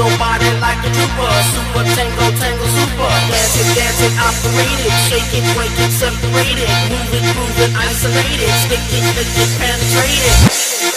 your body like a trooper. Super tango, tango, super. Dance it, dance it, operate it. Shake it, break it, separate it. Move it, move it, isolate it. Stick it, lick it, penetrate it.